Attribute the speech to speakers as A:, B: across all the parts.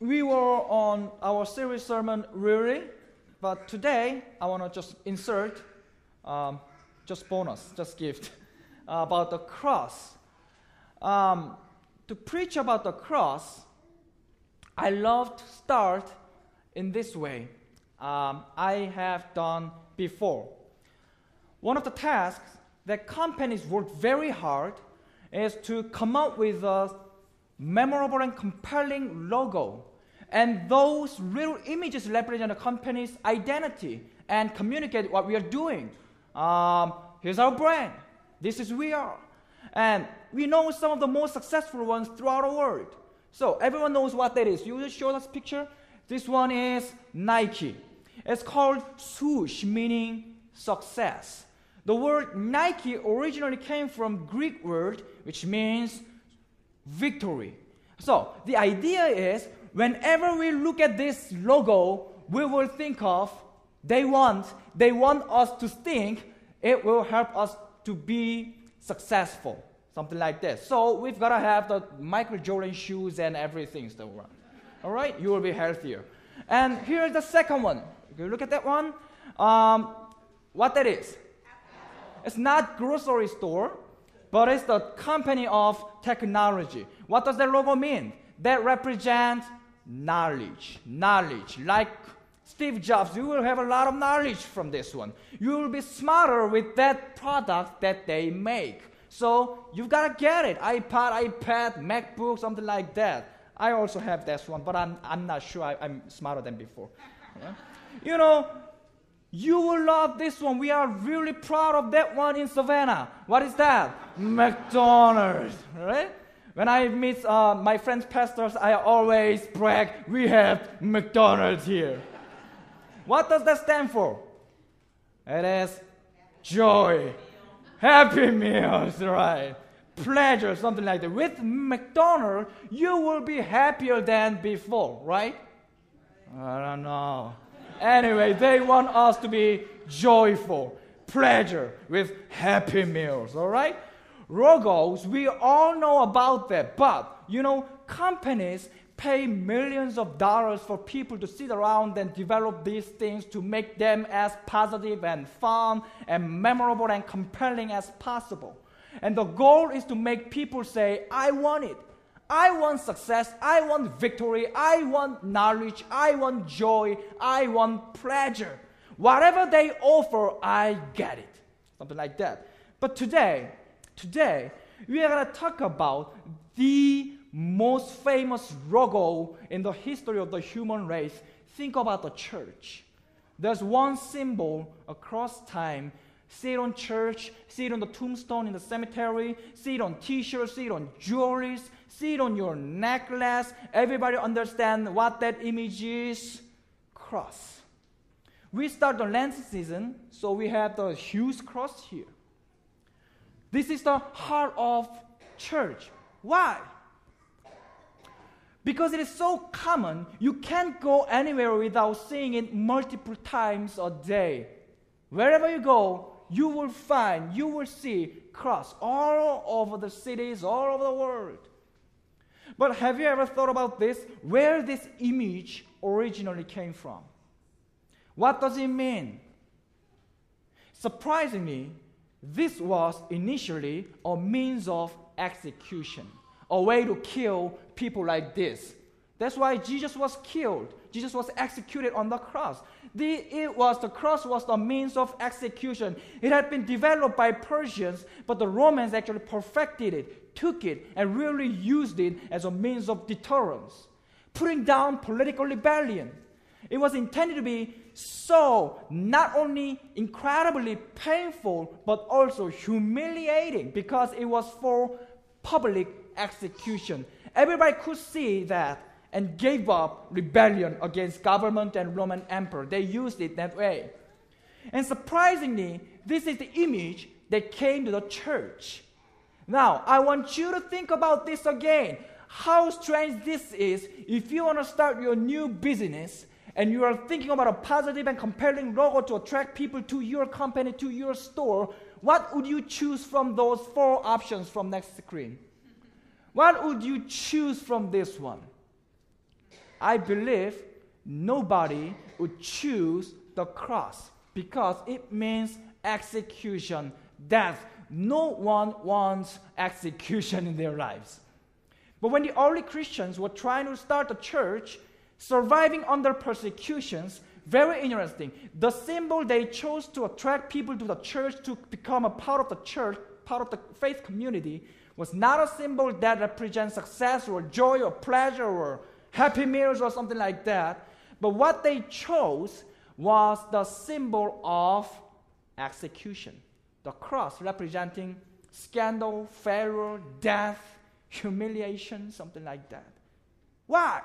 A: we were on our series sermon, really, but today I want to just insert, um, just bonus, just gift, uh, about the cross. Um, to preach about the cross, I love to start in this way. Um, I have done before. One of the tasks that companies work very hard is to come up with a memorable and compelling logo. And those real images represent a company's identity and communicate what we are doing. Um, here's our brand. This is we are. And we know some of the most successful ones throughout the world. So everyone knows what that is. You just show us picture. This one is Nike. It's called swoosh, meaning success. The word Nike originally came from Greek word which means victory. So the idea is whenever we look at this logo, we will think of they want they want us to think it will help us to be successful. Something like this. So we've got to have the michael jordan shoes and everything still around. All right? You will be healthier. And here's the second one. You look at that one. Um, what that is? It's not grocery store but it's the company of technology what does that logo mean that represents knowledge. Knowledge. Like Steve Jobs, you will have a lot of knowledge from this one. You will be smarter with that product that they make. So you've got to get it. iPod, iPad, MacBook, something like that. I also have this one, but I'm, I'm not sure I, am smarter than before. Yeah? You know, you will love this one. We are really proud of that one in Savanna. What is that? McDonald's, right? When I meet uh, my friends pastors, I always brag, we have McDonald's here. what does that stand for? It is joy, happy meals, right? Pleasure, something like that. With McDonald's, you will be happier than before, right? I don't know. Anyway, they want us to be joyful, pleasure with happy meals, all right? logos, we all know about that. But, you know, companies pay millions of dollars for people to sit around and develop these things to make them as positive and fun and memorable and compelling as possible. And the goal is to make people say, I want it. I want success. I want victory. I want knowledge. I want joy. I want pleasure. Whatever they offer, I get it. Something like that. But today, Today, we are going to talk about the most famous logo in the history of the human race. Think about the church. There's one symbol across time. See it on church, see it on the tombstone in the cemetery, see it on t-shirts, see it on jewelries, see it on your necklace. Everybody understand what that image is? Cross. We start the Lent season, so we have the huge cross here. This is the heart of church. Why? Because it is so common, you can't go anywhere without seeing it multiple times a day. Wherever you go, you will find, you will see cross all over the cities, all over the world. But have you ever thought about this? Where this image originally came from? What does it mean? Surprisingly, this was initially a means of execution, a way to kill people like this. That's why Jesus was killed. Jesus was executed on the cross. The, it was the cross was the means of execution. It had been developed by Persians, but the Romans actually perfected it, took it, and really used it as a means of deterrence, putting down political rebellion. It was intended to be so not only incredibly painful, but also humiliating because it was for public execution. Everybody could see that and gave up rebellion against government and Roman emperor. They used it that way. And surprisingly, this is the image that came to the church. Now, I want you to think about this again. How strange this is if you want to start your new business and you are thinking about a positive and compelling logo to attract people to your company, to your store, what would you choose from those four options from next screen? What would you choose from this one? I believe nobody would choose the cross because it means execution, death. No one wants execution in their lives. But when the early Christians were trying to start a church, surviving under persecutions, very interesting. The symbol they chose to attract people to the church to become a part of the church, part of the faith community, was not a symbol that represents success or joy or pleasure or happy meals or something like that. But what they chose was the symbol of execution. The cross representing scandal, failure, death, humiliation, something like that. Why?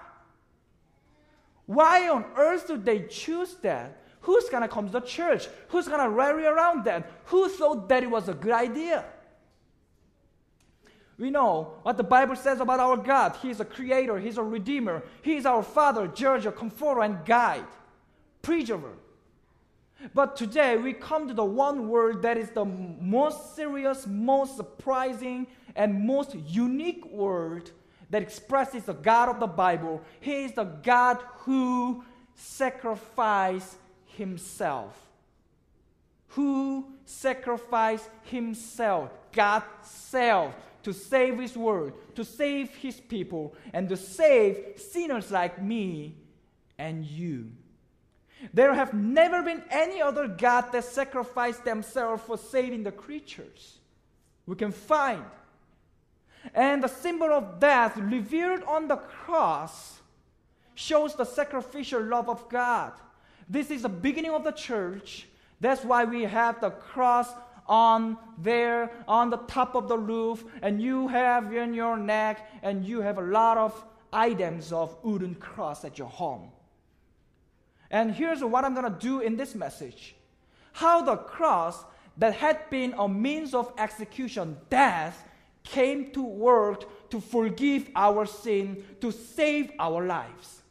A: Why on earth do they choose that? Who's gonna come to the church? Who's gonna rally around that? Who thought that it was a good idea? We know what the Bible says about our God. He is a creator, He's a redeemer, He is our Father, judge, comforter, and guide, preserver. But today we come to the one word that is the most serious, most surprising, and most unique word that expresses the God of the Bible. He is the God who sacrificed himself. Who sacrificed himself, God self, to save his world, to save his people, and to save sinners like me and you. There have never been any other God that sacrificed themselves for saving the creatures. We can find and the symbol of death revealed on the cross shows the sacrificial love of God. This is the beginning of the church. That's why we have the cross on there on the top of the roof, and you have in your neck, and you have a lot of items of wooden cross at your home. And here's what I'm going to do in this message how the cross that had been a means of execution, death, came to work to forgive our sin, to save our lives.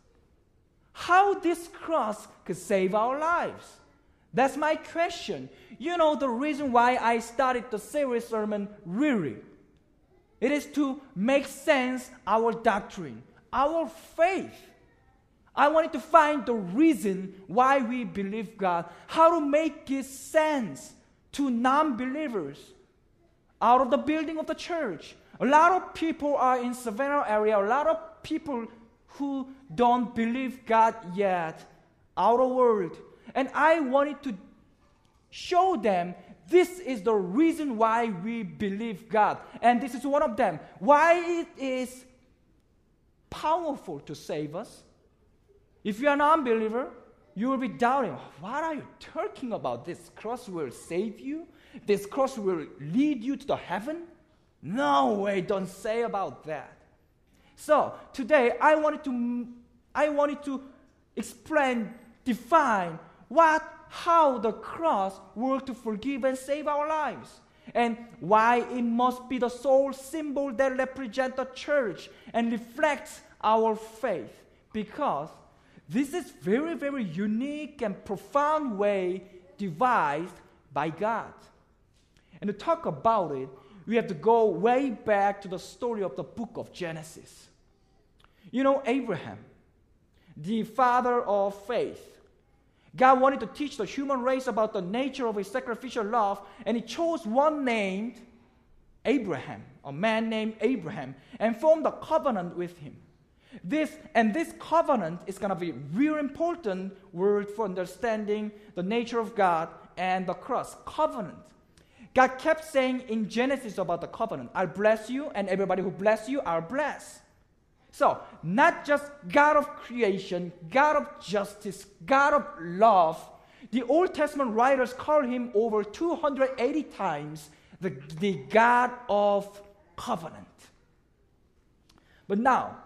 A: How this cross could save our lives? That's my question. You know the reason why I started the series sermon really. It is to make sense our doctrine, our faith. I wanted to find the reason why we believe God, how to make it sense to non-believers out of the building of the church. A lot of people are in Savanna area, a lot of people who don't believe God yet, outer world. And I wanted to show them this is the reason why we believe God. And this is one of them. Why it is powerful to save us. If you are an unbeliever, you will be doubting, what are you talking about? This cross will save you? This cross will lead you to the heaven? No way, don't say about that. So today I wanted to I wanted to explain, define what how the cross works to forgive and save our lives. And why it must be the sole symbol that represents the church and reflects our faith. Because this is very, very unique and profound way devised by God. And to talk about it, we have to go way back to the story of the book of Genesis. You know, Abraham, the father of faith, God wanted to teach the human race about the nature of his sacrificial love, and he chose one named Abraham, a man named Abraham, and formed a covenant with him. This and this covenant is going to be real important word for understanding the nature of God and the cross. Covenant. God kept saying in Genesis about the covenant, I'll bless you, and everybody who bless you, I'll bless. So, not just God of creation, God of justice, God of love. The Old Testament writers call him over 280 times the, the God of covenant. But now,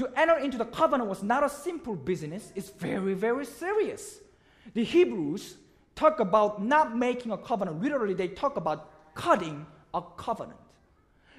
A: to enter into the covenant was not a simple business, it's very, very serious. The Hebrews talk about not making a covenant. Literally, they talk about cutting a covenant.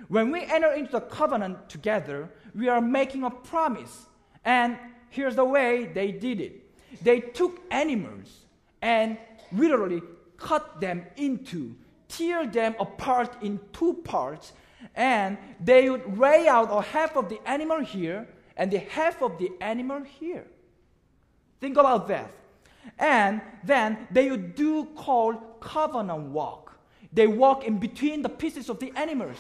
A: When we enter into the covenant together, we are making a promise. And here's the way they did it they took animals and literally cut them into, tear them apart in two parts, and they would lay out a half of the animal here and the half of the animal here. Think about that. And then they do call covenant walk. They walk in between the pieces of the animals.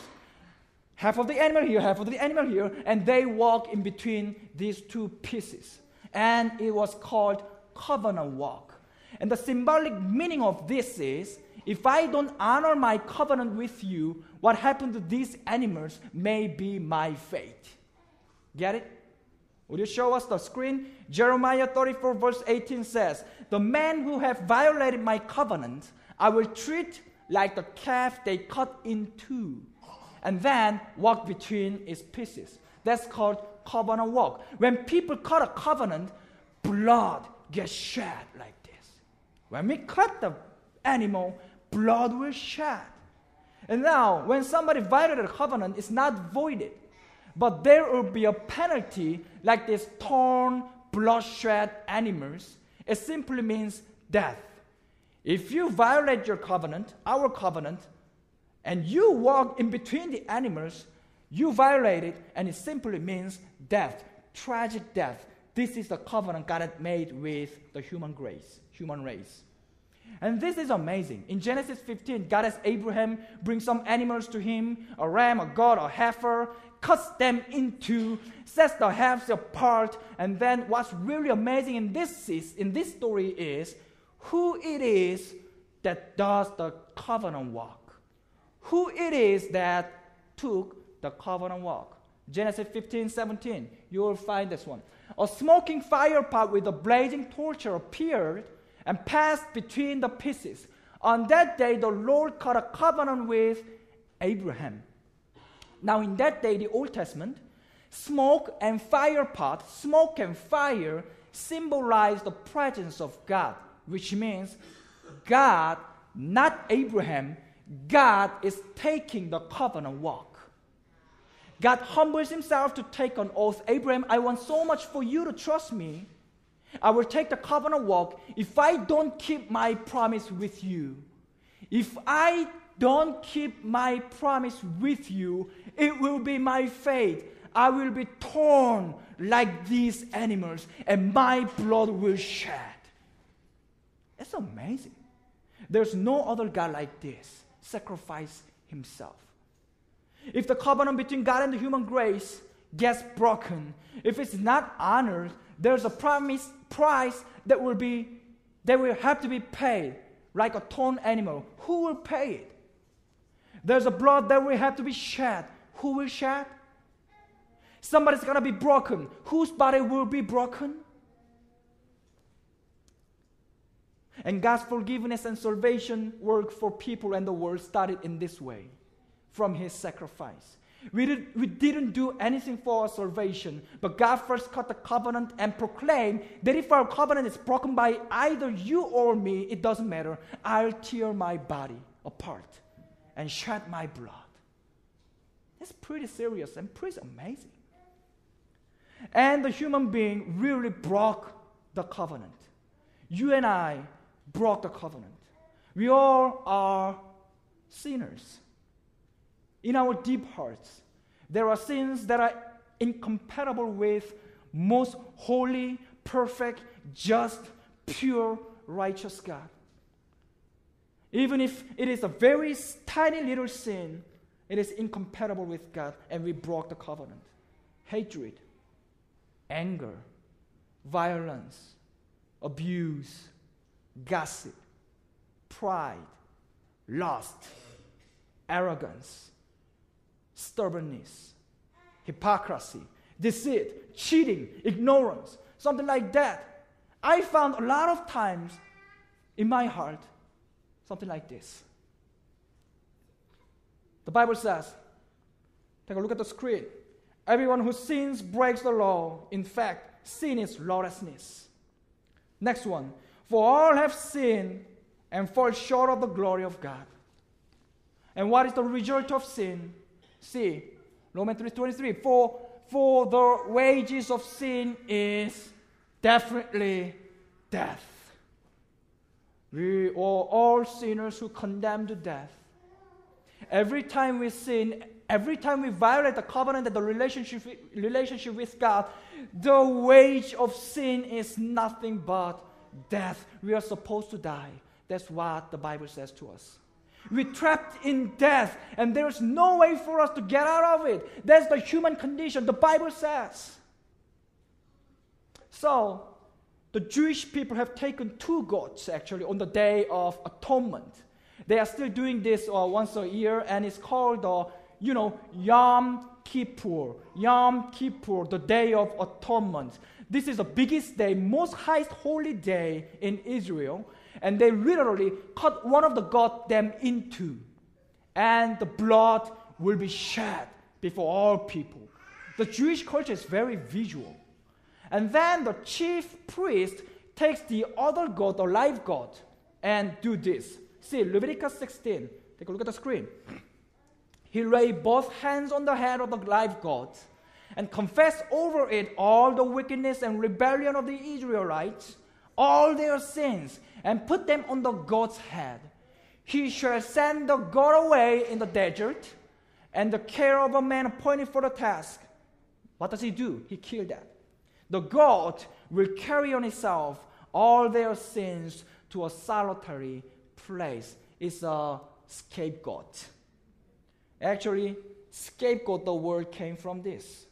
A: Half of the animal here, half of the animal here, and they walk in between these two pieces. And it was called covenant walk. And the symbolic meaning of this is if I don't honor my covenant with you, what happened to these animals may be my fate. Get it? Would you show us the screen? Jeremiah 34, verse 18 says, The men who have violated my covenant, I will treat like the calf they cut in two, and then walk between its pieces. That's called covenant walk. When people cut a covenant, blood gets shed like this. When we cut the animal, blood will shed. And now, when somebody violated a covenant, it's not voided, but there will be a penalty like this torn, bloodshed animals. It simply means death. If you violate your covenant, our covenant, and you walk in between the animals, you violate it, and it simply means death, tragic death. This is the covenant God had made with the human race, human race. And this is amazing. In Genesis 15, God has Abraham bring some animals to him a ram, a goat, a heifer, cuts them into, sets the halves apart. And then what's really amazing in this, is, in this story is who it is that does the covenant walk. Who it is that took the covenant walk. Genesis 15, 17. You will find this one. A smoking fire pot with a blazing torch appeared and passed between the pieces. On that day, the Lord cut a covenant with Abraham. Now, in that day, the Old Testament, smoke and fire pot, smoke and fire symbolize the presence of God, which means God, not Abraham, God is taking the covenant walk. God humbles himself to take an oath. Abraham, I want so much for you to trust me I will take the covenant walk if I don't keep my promise with you. If I don't keep my promise with you, it will be my fate. I will be torn like these animals, and my blood will shed. It's amazing. There's no other God like this. Sacrifice himself. If the covenant between God and the human grace gets broken, if it's not honored, there's a promise price that will be that will have to be paid like a torn animal. Who will pay it? There's a blood that will have to be shed. Who will shed? Somebody's gonna be broken. Whose body will be broken? And God's forgiveness and salvation work for people and the world started in this way from His sacrifice. We, did, we didn't do anything for our salvation, but God first cut the covenant and proclaimed that if our covenant is broken by either you or me, it doesn't matter. I'll tear my body apart and shed my blood. It's pretty serious and pretty amazing. And the human being really broke the covenant. You and I broke the covenant. We all are sinners in our deep hearts, there are sins that are incompatible with most holy, perfect, just, pure, righteous God. Even if it is a very tiny little sin, it is incompatible with God, and we broke the covenant. Hatred, anger, violence, abuse, gossip, pride, lust, arrogance, stubbornness, hypocrisy, deceit, cheating, ignorance, something like that. I found a lot of times in my heart something like this. The Bible says, take a look at the screen. Everyone who sins breaks the law. In fact, sin is lawlessness. Next one. For all have sinned and fall short of the glory of God. And what is the result of sin? See, Romans 3.23, for, for the wages of sin is definitely death. We are all sinners who condemned to death. Every time we sin, Every time we violate the covenant and the relationship, relationship with God, the wage of sin is nothing but death. We are supposed to die. That's what the Bible says to us. We're trapped in death, and there's no way for us to get out of it. That's the human condition, the Bible says. So, the Jewish people have taken two goats actually on the day of atonement. They are still doing this uh, once a year, and it's called, uh, you know, Yom Kippur. Yom Kippur, the day of atonement. This is the biggest day, most highest holy day in Israel, and they literally cut one of the goat them into, and the blood will be shed before all people. The Jewish culture is very visual. And then the chief priest takes the other goat, the live goat, and do this. See, Leviticus 16. Take a look at the screen. He laid both hands on the head of the live goat and confessed over it all the wickedness and rebellion of the Israelites, all their sins, and put them on the goat's head. He shall send the goat away in the desert, and the care of a man appointed for the task. What does he do? He killed that. The goat will carry on itself all their sins to a solitary place. It's a scapegoat. Actually, scapegoat, the word came from this.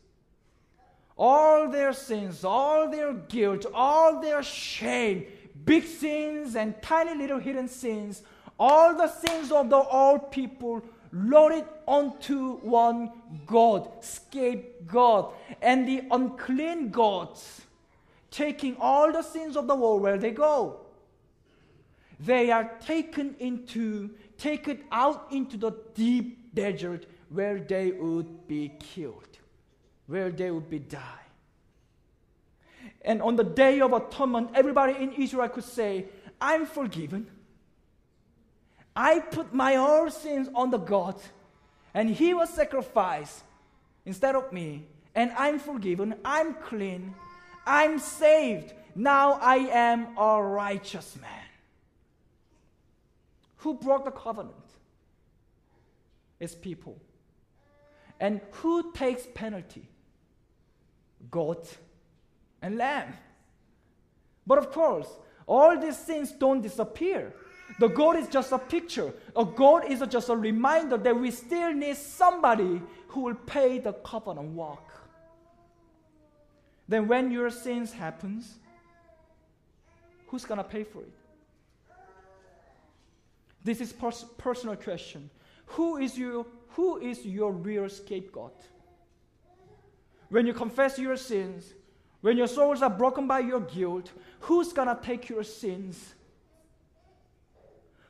A: All their sins, all their guilt, all their shame, big sins and tiny little hidden sins, all the sins of the old people loaded onto one God, scapegoat, and the unclean gods, taking all the sins of the world where they go. They are taken into, taken out into the deep desert where they would be killed, where they would be die. And on the day of atonement, everybody in Israel could say, I'm forgiven. I put my own sins on the God, and He was sacrificed instead of me, and I'm forgiven, I'm clean, I'm saved. Now I am a righteous man. Who broke the covenant? It's people. And who takes penalty? Goat and lamb. But of course, all these sins don't disappear. The goat is just a picture. A goat is just a reminder that we still need somebody who will pay the covenant walk. Then when your sins happens, who's going to pay for it? This is pers- personal question. Who is your who is your real scapegoat? When you confess your sins, when your souls are broken by your guilt, who's going to take your sins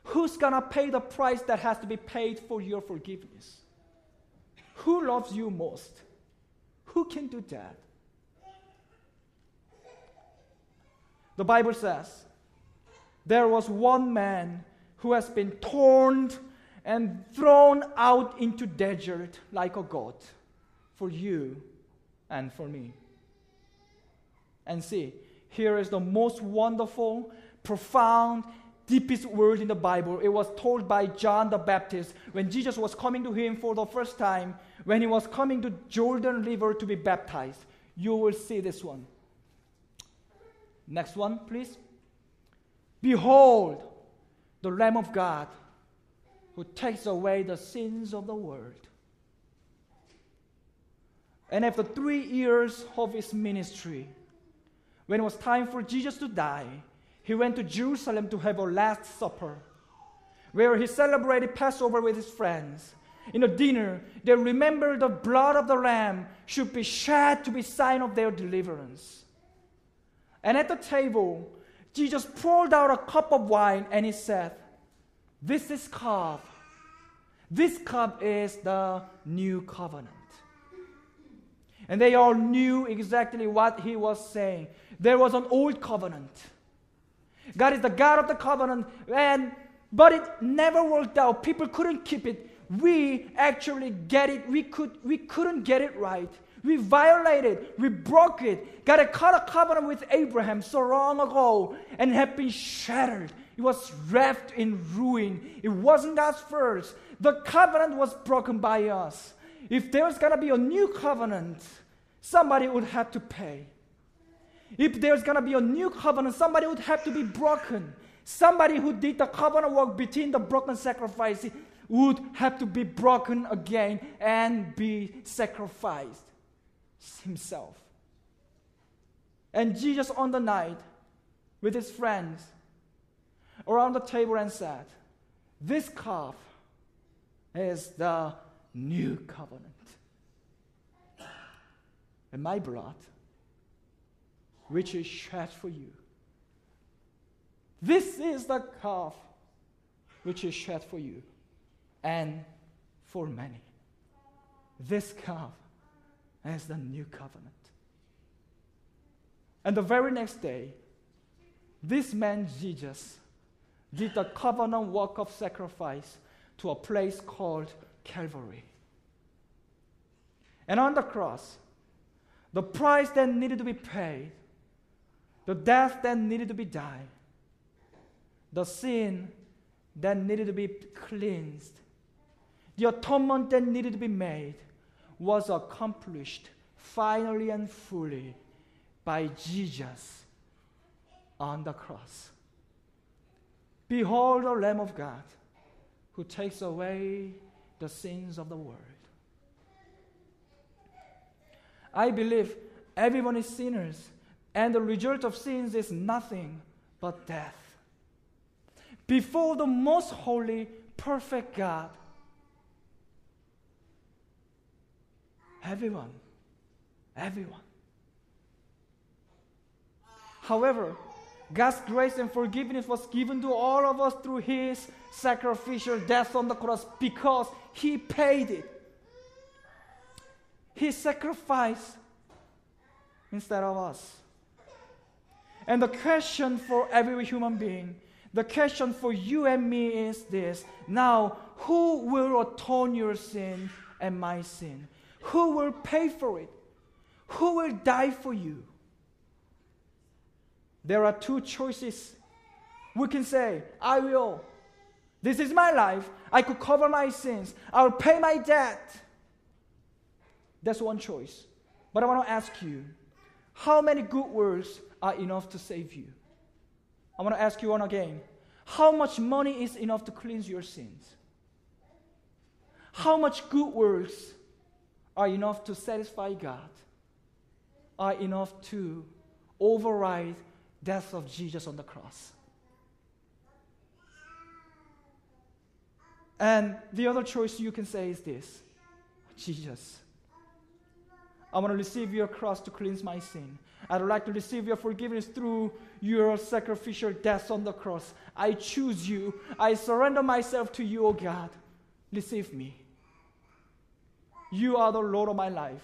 A: Who's going to pay the price that has to be paid for your forgiveness? Who loves you most? Who can do that? The Bible says there was one man who has been torn and thrown out into desert like a goat for you and for me. And see, here is the most wonderful, profound, deepest word in the Bible. It was told by John the Baptist when Jesus was coming to him for the first time, when he was coming to Jordan River to be baptized. You will see this one. Next one, please. Behold, the Lamb of God who takes away the sins of the world. And after three years of his ministry, when it was time for Jesus to die, he went to Jerusalem to have a Last Supper, where he celebrated Passover with his friends. In a dinner, they remembered the blood of the lamb should be shed to be sign of their deliverance. And at the table, Jesus poured out a cup of wine and he said, This is cup. This cup is the new covenant. And they all knew exactly what he was saying. There was an old covenant God is the God of the covenant, and but it never worked out. People couldn't keep it. We actually get it. We could we couldn't get it right. We violated, we broke it. God had cut a covenant with Abraham so long ago and had been shattered. It was wrapped in ruin. It wasn't us first. The covenant was broken by us. if there's going to be a new covenant, somebody would have to pay. If there's going to be a new covenant, somebody would have to be broken. Somebody who did the covenant work between the broken sacrifice would have to be broken again and be sacrificed himself. And Jesus on the night with his friends around the table and said, This calf is the new covenant. And my blood, which is shed for you. This is the calf which is shed for you and for many. This calf is the new covenant. And the very next day, this man Jesus did the covenant work of sacrifice to a place called Calvary. And on the cross, the price that needed to be paid, the death that needed to be died, the sin that needed to be cleansed, the atonement that needed to be made was accomplished finally and fully by Jesus on the cross. Behold the Lamb of God who takes away the sins of the world. I believe everyone is sinners, and the result of sins is nothing but death. Before the most holy, perfect God, everyone, everyone. However, God's grace and forgiveness was given to all of us through His sacrificial death on the cross because He paid it. He sacrificed instead of us. And the question for every human being, the question for you and me is this now, who will atone your sin and my sin? Who will pay for it? Who will die for you? There are two choices. We can say, I will. This is my life. I could cover my sins. I will pay my debt. That's one choice. But I want to ask you how many good words are enough to save you? I want to ask you one again. How much money is enough to cleanse your sins? How much good works are enough to satisfy God? Are enough to override death of Jesus on the cross? And the other choice you can say is this Jesus, I want to receive your cross to cleanse my sin. I'd like to receive your forgiveness through your sacrificial death on the cross. I choose you. I surrender myself to you, O oh God. Receive me. You are the Lord of my life.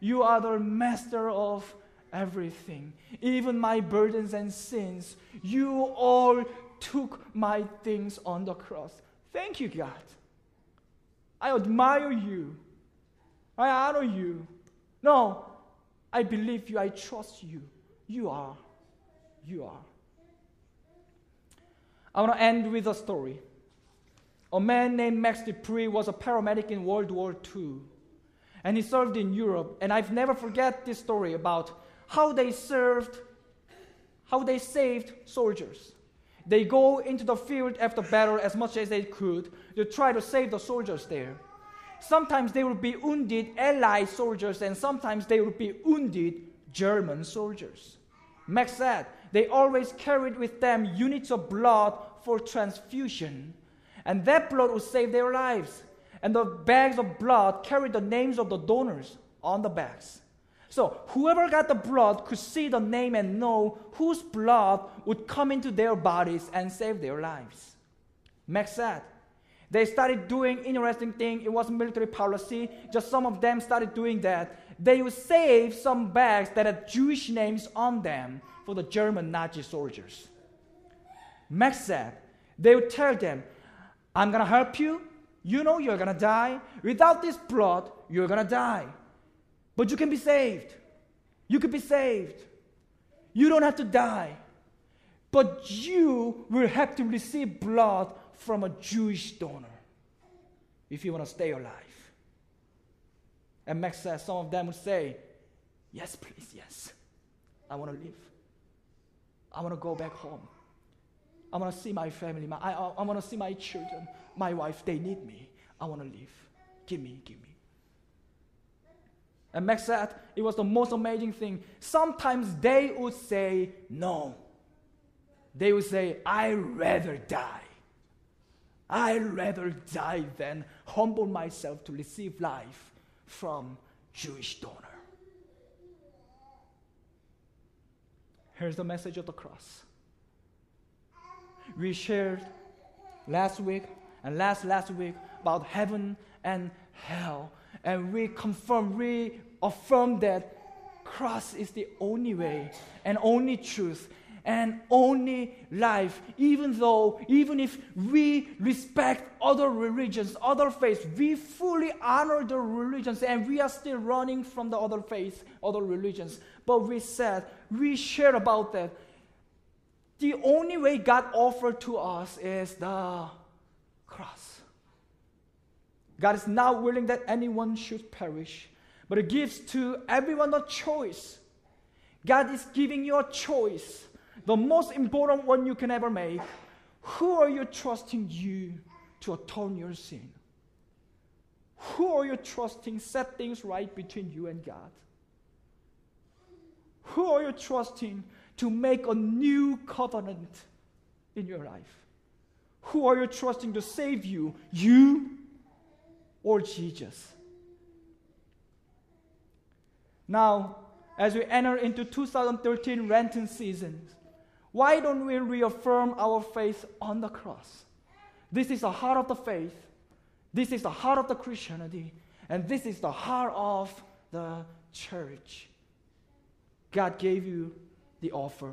A: You are the master of everything, even my burdens and sins. You all took my things on the cross. Thank you, God. I admire you. I honor you. No, I believe you. I trust you. You are. You are. I want to end with a story. A man named Max Dupree was a paramedic in World War II. And he served in Europe. And I've never forget this story about how they served, how they saved soldiers. They go into the field after battle as much as they could to try to save the soldiers there. Sometimes they would be wounded Allied soldiers, and sometimes they would be wounded German soldiers. Max said they always carried with them units of blood for transfusion, and that blood would save their lives. And the bags of blood carried the names of the donors on the bags. So whoever got the blood could see the name and know whose blood would come into their bodies and save their lives. Max said they started doing interesting thing. It was military policy. Just some of them started doing that. They would save some bags that had Jewish names on them for the German Nazi soldiers. Max said, they would tell them, I'm to help you. You know you're to die. Without this blood, you're to die. But you can be saved. You could be saved. You don't have to die. But you will have to receive blood from a Jewish donor if you want to stay alive. And Max said some of them would say, Yes, please, yes. I want to live. I want to go back home. I want to see my family. My, I, I want to see my children, my wife. They need me. I want to live. Give me, give me. And Max said it was the most amazing thing. Sometimes they would say no. They would say, I'd rather die. I'd rather die than humble myself to receive life from Jewish donor. Here's the message of the cross. We shared last week and last last week about heaven and hell, and we confirm, we affirm that cross is the only way and only truth and only life, even though, even if we respect other religions, other faiths, we fully honor the religions and we are still running from the other faiths, other religions. But we said, we share about that. The only way God offered to us is the cross. God is not willing that anyone should perish, but He gives to everyone a choice. God is giving you a choice the most important one you can ever make. Who are you trusting you to atone your sin? Who are you trusting set things right between you and God? Who are you trusting to make a new covenant in your life? Who are you trusting to save you? You or Jesus? Now, as we enter into 2013 Lenten season, why don't we reaffirm our faith on the cross? This is the heart of the faith. This is the heart of the Christianity. And this is the heart of the church. God gave you the offer,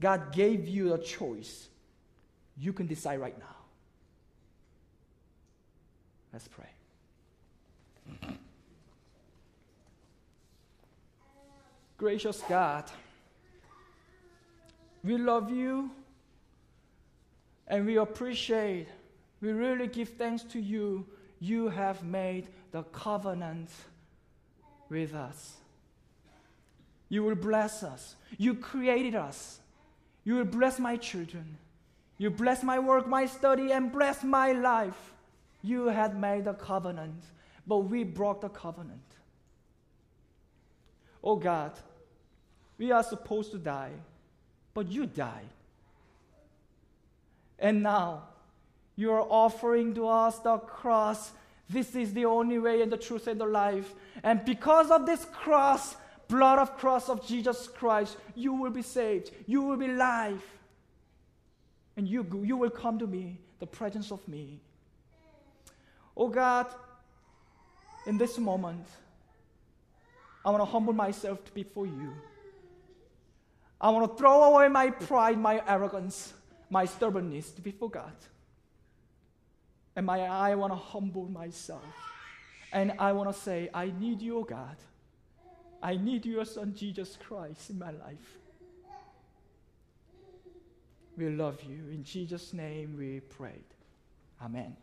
A: God gave you a choice. You can decide right now. Let's pray. Gracious God, we love you and we appreciate, we really give thanks to you. You have made the covenant with us. You will bless us. You created us. You will bless my children. You bless my work, my study, and bless my life. You had made a covenant, but we broke the covenant. Oh God, we are supposed to die but you died. And now you are offering to us the cross. This is the only way and the truth and the life. And because of this cross, blood of cross of Jesus Christ, you will be saved. You will be life. And you, you will come to me, the presence of me. Oh God, in this moment, I want to humble myself before you. I want to throw away my pride, my arrogance, my stubbornness before God. And my, I want to humble myself. And I want to say, I need you, God. I need your Son, Jesus Christ, in my life. We love you. In Jesus' name we prayed. Amen.